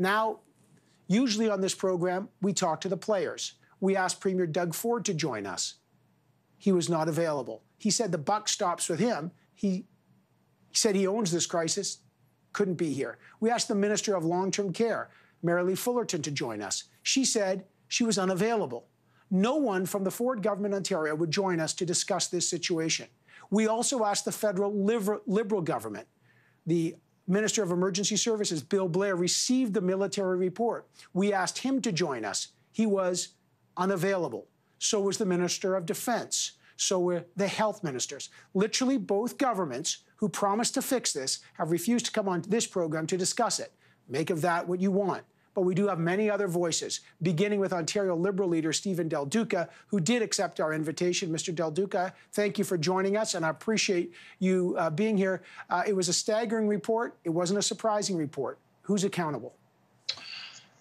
Now, usually on this program, we talk to the players. We asked Premier Doug Ford to join us. He was not available. He said the buck stops with him. He said he owns this crisis, couldn't be here. We asked the Minister of Long Term Care, Mary Fullerton, to join us. She said she was unavailable. No one from the Ford government Ontario would join us to discuss this situation. We also asked the federal Liberal government. The Minister of Emergency Services, Bill Blair, received the military report. We asked him to join us. He was unavailable. So was the Minister of Defense. So were the health ministers. Literally, both governments who promised to fix this have refused to come on this program to discuss it. Make of that what you want but we do have many other voices, beginning with Ontario Liberal leader Steven Del Duca, who did accept our invitation. Mr. Del Duca, thank you for joining us, and I appreciate you uh, being here. Uh, it was a staggering report. It wasn't a surprising report. Who's accountable?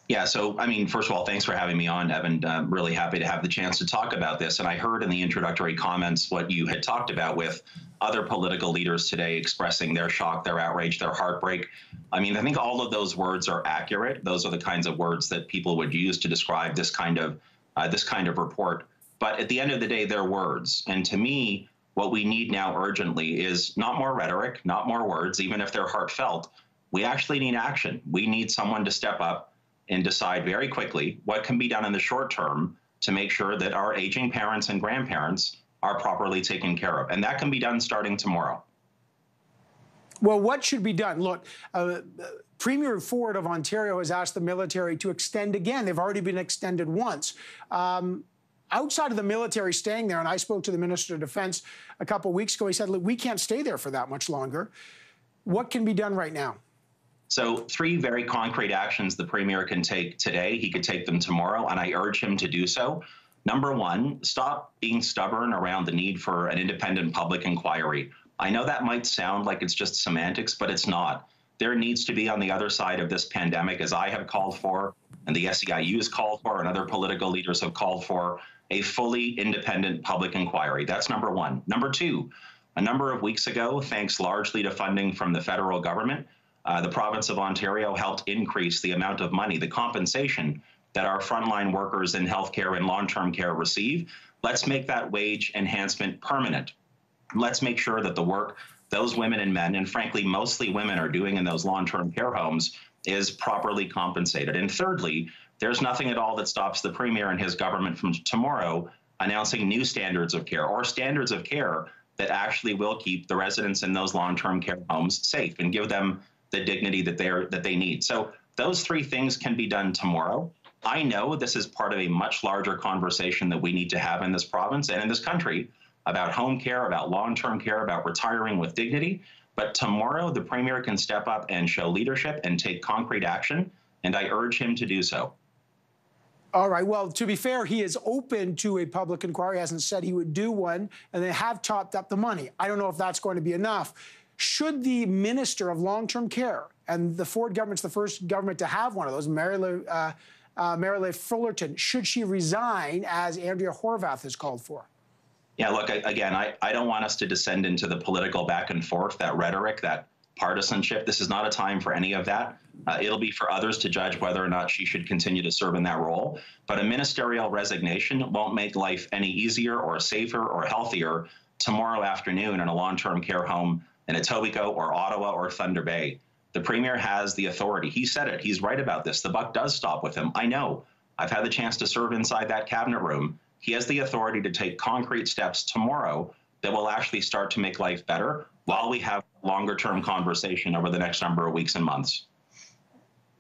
Yeah, so I mean, first of all, thanks for having me on, Evan. I'm really happy to have the chance to talk about this. And I heard in the introductory comments what you had talked about with other political leaders today expressing their shock, their outrage, their heartbreak. I mean, I think all of those words are accurate. Those are the kinds of words that people would use to describe this kind of uh, this kind of report. But at the end of the day, they're words. And to me, what we need now urgently is not more rhetoric, not more words, even if they're heartfelt. We actually need action. We need someone to step up and decide very quickly what can be done in the short term to make sure that our aging parents and grandparents are properly taken care of. And that can be done starting tomorrow. Well, what should be done? Look, uh, Premier Ford of Ontario has asked the military to extend again. They've already been extended once. Um, outside of the military staying there, and I spoke to the Minister of Defense a couple weeks ago, he said, Look, we can't stay there for that much longer. What can be done right now? So, three very concrete actions the Premier can take today. He could take them tomorrow, and I urge him to do so. Number one, stop being stubborn around the need for an independent public inquiry. I know that might sound like it's just semantics, but it's not. There needs to be on the other side of this pandemic, as I have called for, and the SEIU has called for, and other political leaders have called for, a fully independent public inquiry. That's number one. Number two, a number of weeks ago, thanks largely to funding from the federal government, uh, the province of Ontario helped increase the amount of money, the compensation that our frontline workers in healthcare and long term care receive. Let's make that wage enhancement permanent. Let's make sure that the work those women and men, and frankly, mostly women, are doing in those long term care homes is properly compensated. And thirdly, there's nothing at all that stops the Premier and his government from tomorrow announcing new standards of care or standards of care that actually will keep the residents in those long term care homes safe and give them the dignity that they're that they need. So those three things can be done tomorrow. I know this is part of a much larger conversation that we need to have in this province and in this country about home care, about long-term care, about retiring with dignity. But tomorrow, the premier can step up and show leadership and take concrete action, and I urge him to do so. All right. Well, to be fair, he is open to a public inquiry. Hasn't said he would do one, and they have topped up the money. I don't know if that's going to be enough. Should the Minister of Long-Term Care, and the Ford government's the first government to have one of those, Mary uh, uh, Fullerton, should she resign as Andrea Horwath has called for? Yeah, look, I, again, I, I don't want us to descend into the political back and forth, that rhetoric, that partisanship. This is not a time for any of that. Uh, it'll be for others to judge whether or not she should continue to serve in that role. But a ministerial resignation won't make life any easier or safer or healthier tomorrow afternoon in a long term care home in Etobicoke or Ottawa or Thunder Bay. The premier has the authority. He said it. He's right about this. The buck does stop with him. I know. I've had the chance to serve inside that cabinet room. He has the authority to take concrete steps tomorrow that will actually start to make life better while we have longer term conversation over the next number of weeks and months.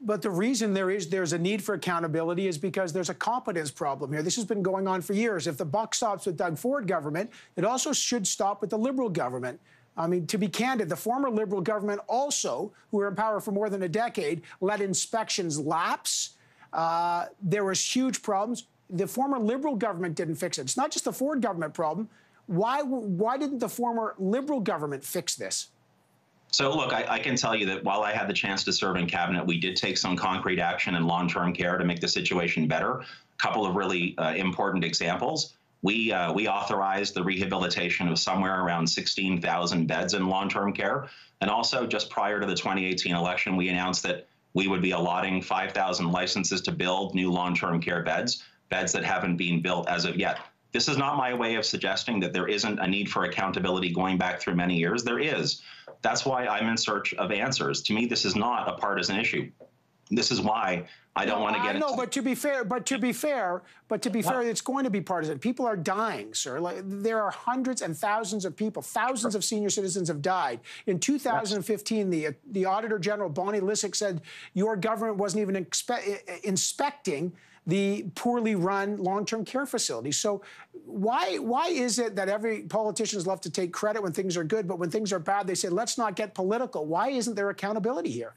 But the reason there is there's a need for accountability is because there's a competence problem here. This has been going on for years. If the buck stops with Doug Ford government, it also should stop with the Liberal government. I mean, to be candid, the former Liberal government also, who were in power for more than a decade, let inspections lapse. Uh, there was huge problems. The former Liberal government didn't fix it. It's not just the Ford government problem. Why, why didn't the former Liberal government fix this? So, look, I, I, can tell you that while I had the chance to serve in cabinet, we did take some concrete action in long term care to make the situation better. A couple of really uh, important examples we uh, we authorized the rehabilitation of somewhere around 16,000 beds in long-term care, and also just prior to the 2018 election, we announced that we would be allotting 5,000 licenses to build new long term care beds, beds that haven't been built as of yet. This is not my way of suggesting that there isn't a need for accountability going back through many years. There is. That's why I'm in search of answers. To me, this is not a partisan issue. This is why I don't no, want to get. Into No, but to be fair, but to be fair, but to be fair, it's going to be partisan. People are dying, sir. Like there are hundreds and thousands of people, thousands of senior citizens have died. In 2015, the the Auditor General Bonnie Lysyk said your government wasn't even inspecting the poorly run long-term care facilities. So why why is it that every politicians love to take credit when things are good, but when things are bad, they say let's not get political? Why isn't there accountability here?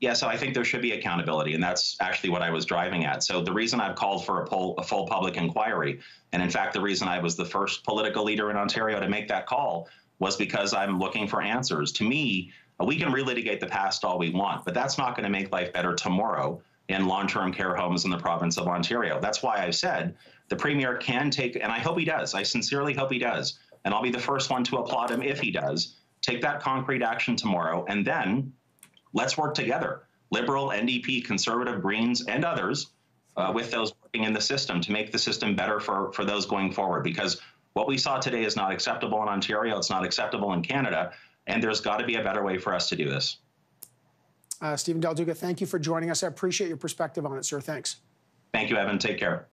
Yeah, so I think there should be accountability, and that's actually what I was driving at. So the reason I've called for a, poll, a full public inquiry, and in fact, the reason I was the first political leader in Ontario to make that call was because I'm looking for answers. To me, we can relitigate the past all we want, but that's not going to make life better tomorrow in long-term care homes in the province of Ontario. That's why I've said the premier can take, and I hope he does. I sincerely hope he does, and I'll be the first one to applaud him if he does. Take that concrete action tomorrow, and then let's work together, Liberal, NDP, Conservative, Greens, and others, uh, with those working in the system to make the system better for, for those going forward. Because what we saw today is not acceptable in Ontario, it's not acceptable in Canada, and there's got to be a better way for us to do this. Uh, Steven Del Duca, thank you for joining us. I appreciate your perspective on it, sir. Thanks. Thank you, Evan. Take care.